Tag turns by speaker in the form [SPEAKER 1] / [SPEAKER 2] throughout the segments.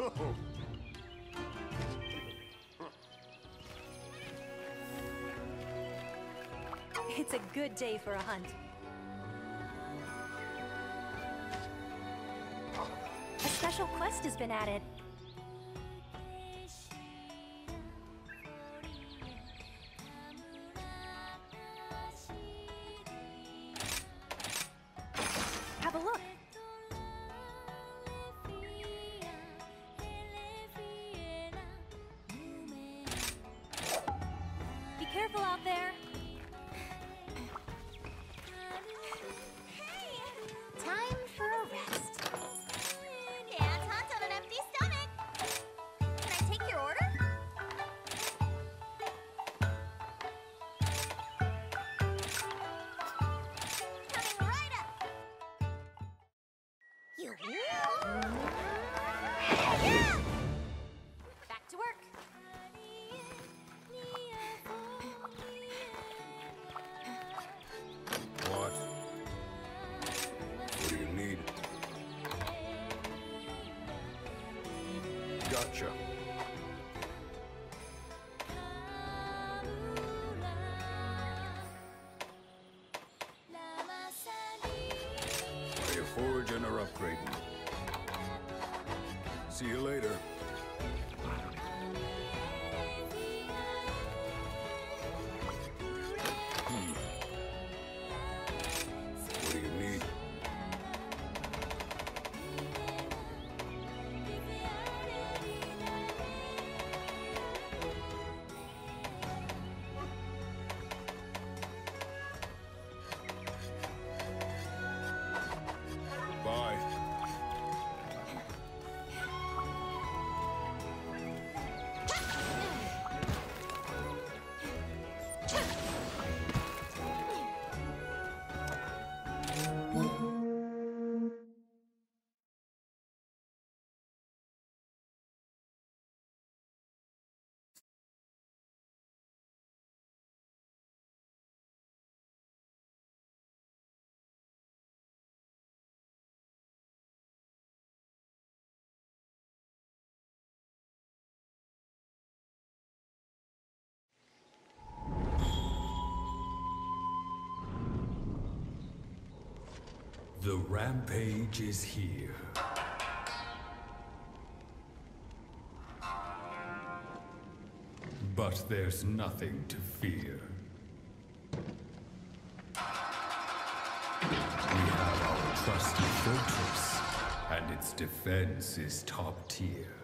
[SPEAKER 1] It's a good day for a hunt. A special quest has been added.
[SPEAKER 2] Gotcha. Are you foraging or upgrading? See you later.
[SPEAKER 3] The rampage is here. But there's nothing to fear. We have our trusty fortress, and its defense is top tier.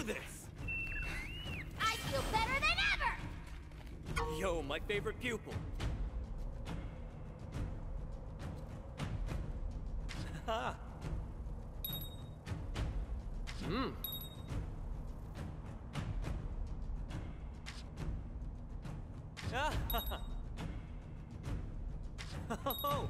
[SPEAKER 4] Do this! I feel better than ever.
[SPEAKER 5] Yo, my favorite pupil. Ha. Hmm. Ah. Oh.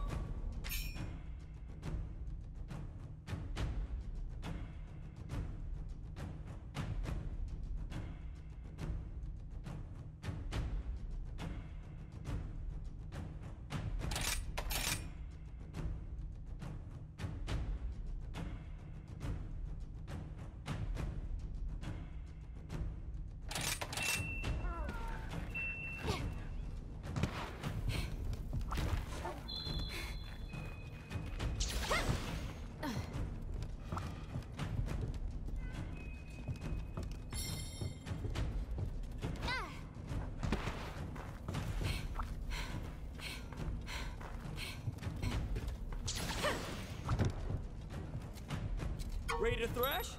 [SPEAKER 5] Ready to thrash?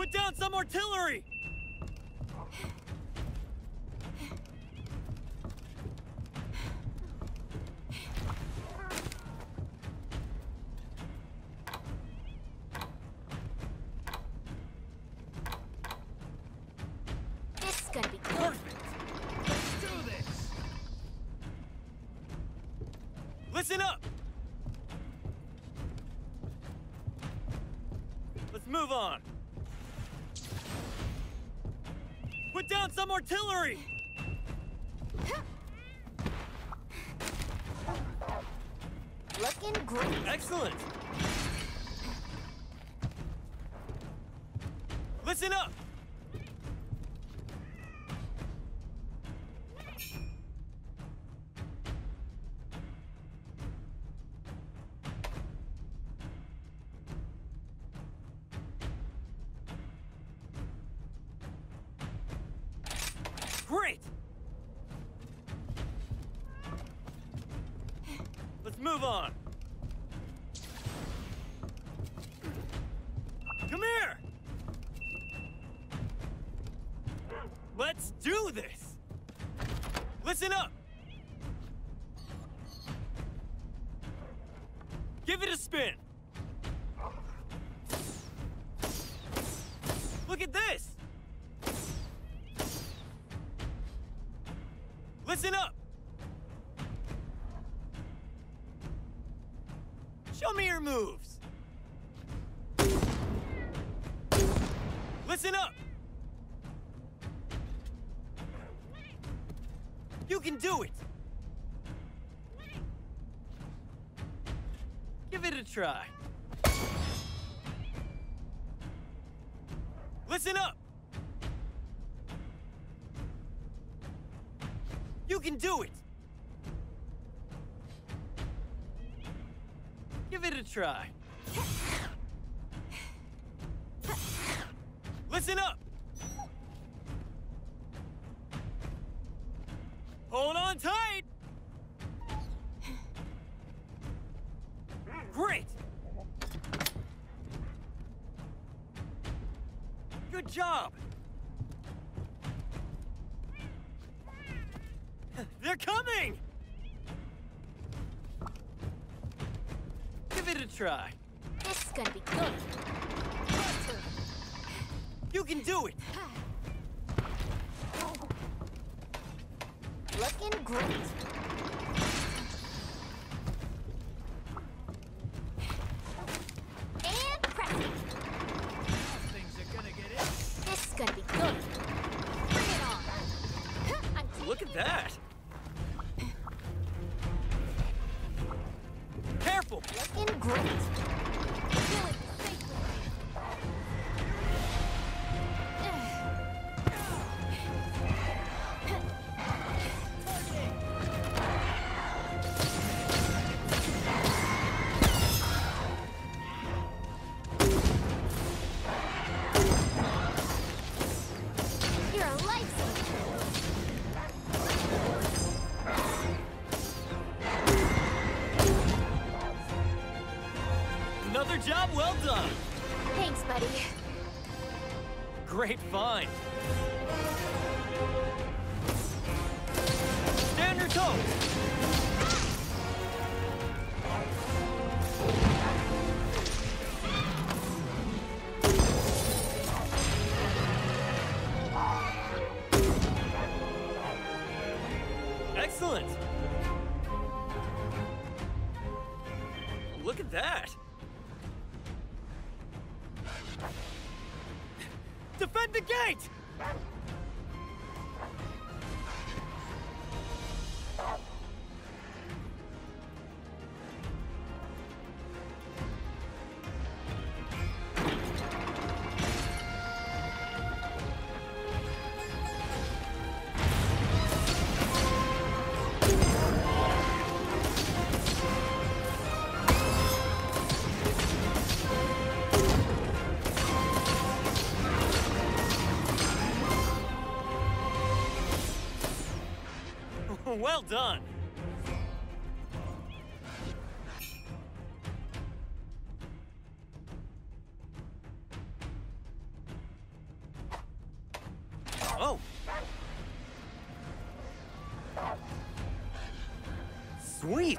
[SPEAKER 5] Put down some artillery!
[SPEAKER 4] Great!
[SPEAKER 5] Let's move on. Come here! Let's do this! Listen up! Show me your moves! Listen up! You can do it! Give it a try. Listen up! You can do it! Try. Listen up! Hold on tight! Great! Good job! They're coming! It a try.
[SPEAKER 4] This is gonna be good.
[SPEAKER 5] You can do it!
[SPEAKER 4] Looking great.
[SPEAKER 5] Done!
[SPEAKER 4] Thanks, buddy.
[SPEAKER 5] Great find! The gate! Done. Oh. Sweet.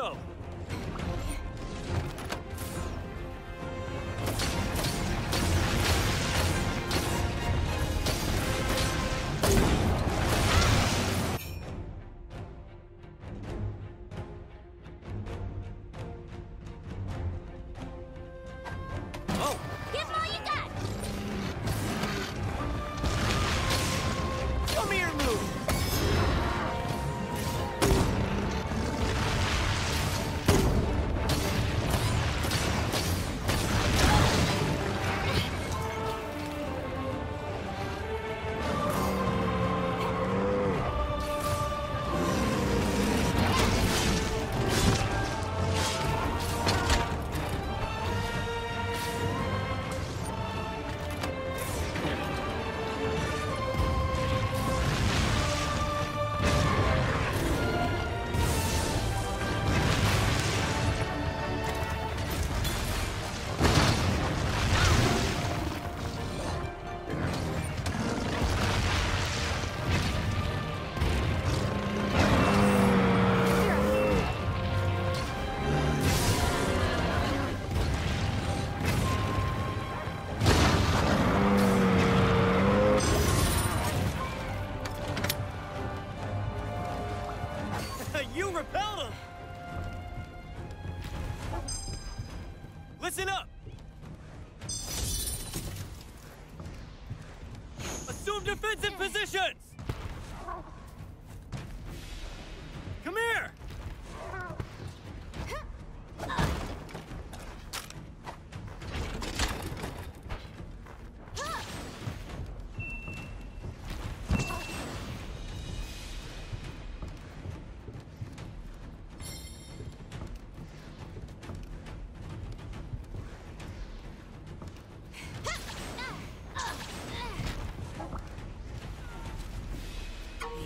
[SPEAKER 5] Go!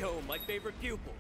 [SPEAKER 5] Yo, my favorite pupil.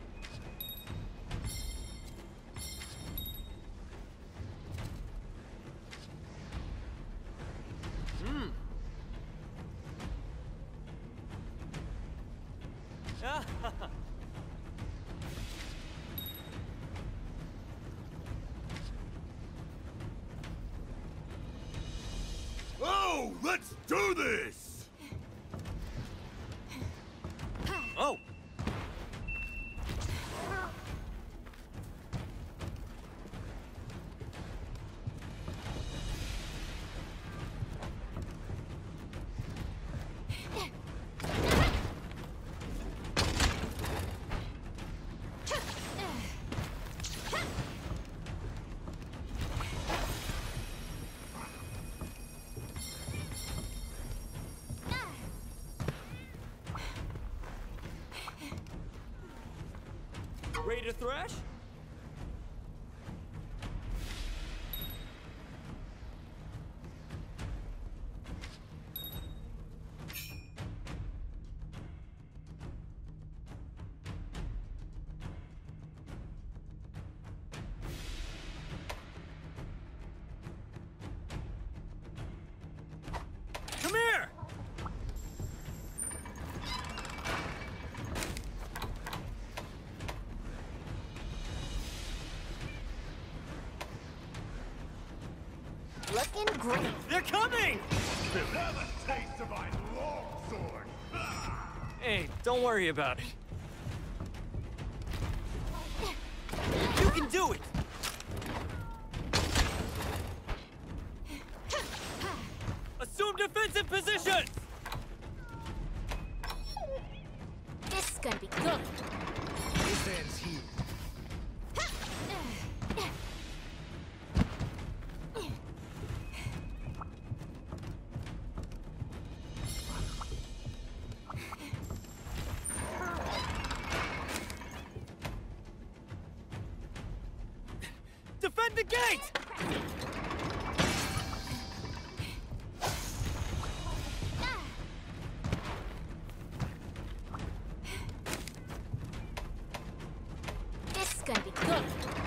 [SPEAKER 5] Ready to thrash?
[SPEAKER 4] Great.
[SPEAKER 5] They're coming! Hey, don't worry about it. You can do it! Assume defensive positions!
[SPEAKER 4] This is gonna be good.
[SPEAKER 6] This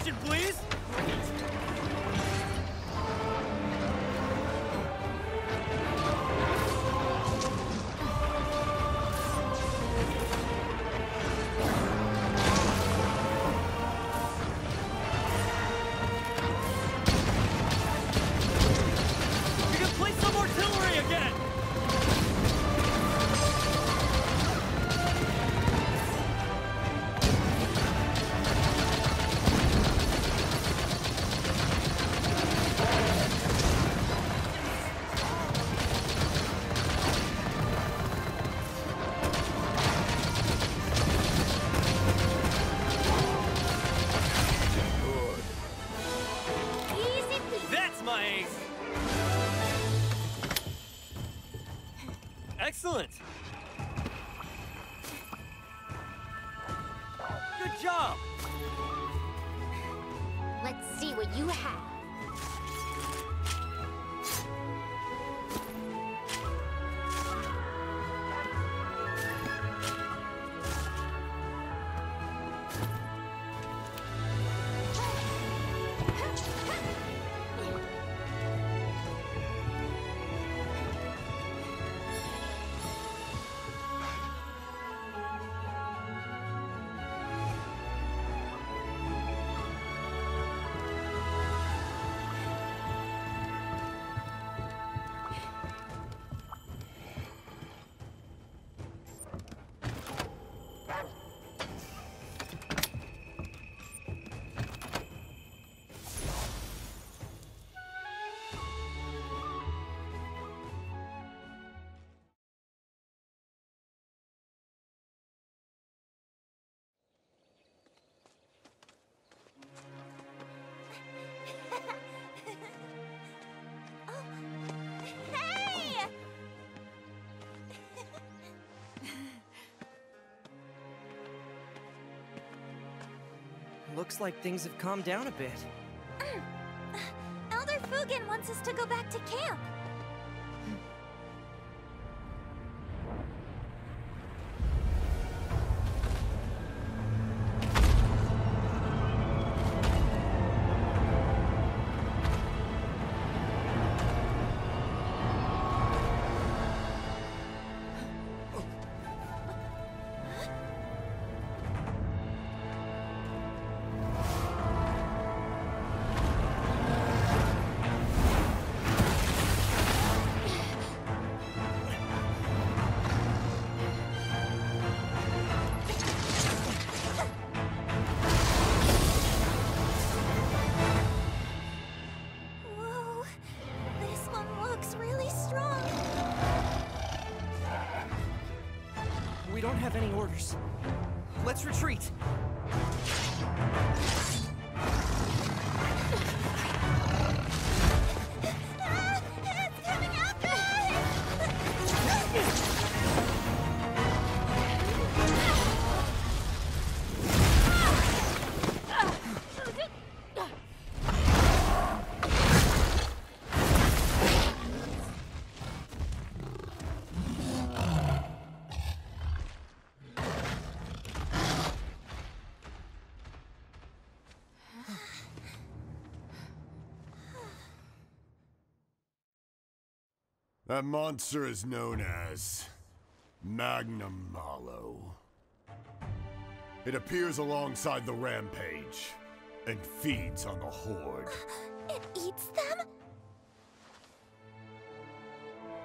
[SPEAKER 5] Attention, please! Excellent! Good job!
[SPEAKER 4] Let's see what you have.
[SPEAKER 7] Looks like things have calmed down a bit.
[SPEAKER 4] Elder Fugen wants us to go back to camp.
[SPEAKER 6] That monster is known as Magnamalo. It appears alongside the Rampage and feeds on the Horde.
[SPEAKER 4] It eats them?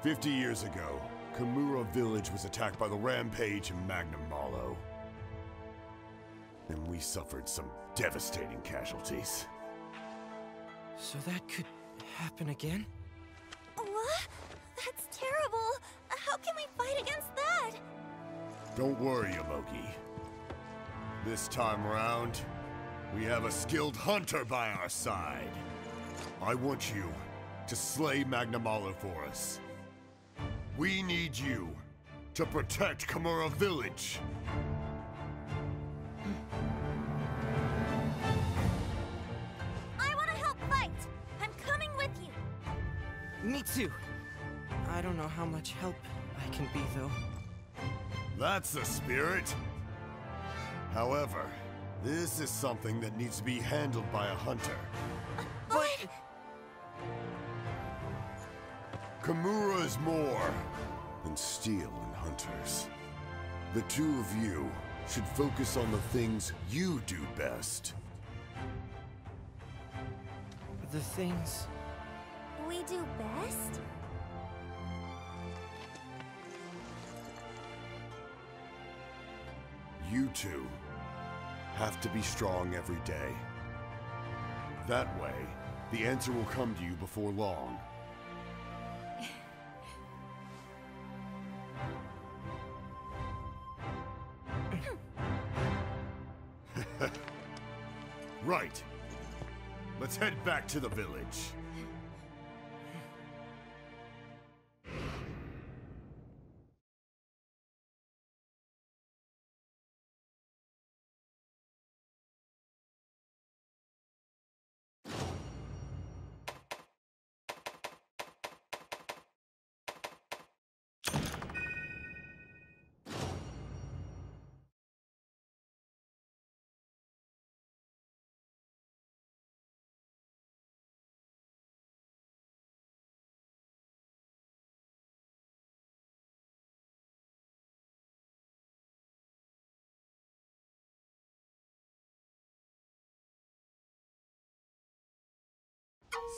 [SPEAKER 6] Fifty years ago, Kamura Village was attacked by the Rampage and Magnamalo. And we suffered some devastating casualties.
[SPEAKER 7] So that could happen again?
[SPEAKER 6] Don't worry, Yomogi. This time around, we have a skilled hunter by our side. I want you to slay Magnamalo for us. We need you to protect Kamura Village.
[SPEAKER 4] I want to help fight. I'm coming with you.
[SPEAKER 7] Me too. I don't know how much help I can be, though.
[SPEAKER 6] That's the spirit. However, this is something that needs to be handled by a hunter.
[SPEAKER 4] But
[SPEAKER 6] Kamura is more than steel and hunters. The two of you should focus on the things you do best.
[SPEAKER 7] The things.
[SPEAKER 4] we do best?
[SPEAKER 6] You two have to be strong every day. That way, the answer will come to you before long. right. Let's head back to the village.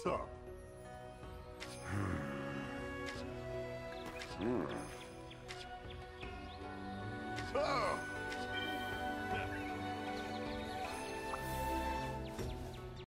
[SPEAKER 6] Sup? Hmm. Oh!